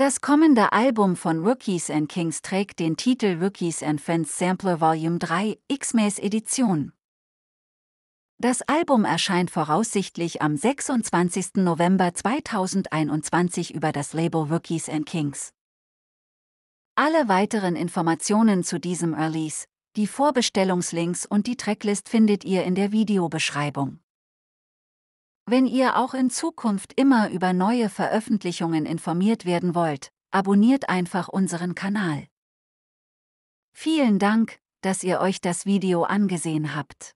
Das kommende Album von Rookies and Kings trägt den Titel Rookies and Friends Sampler Volume 3 X-Maze Edition. Das Album erscheint voraussichtlich am 26. November 2021 über das Label Rookies and Kings. Alle weiteren Informationen zu diesem Release, die Vorbestellungslinks und die Tracklist findet ihr in der Videobeschreibung. Wenn ihr auch in Zukunft immer über neue Veröffentlichungen informiert werden wollt, abonniert einfach unseren Kanal. Vielen Dank, dass ihr euch das Video angesehen habt.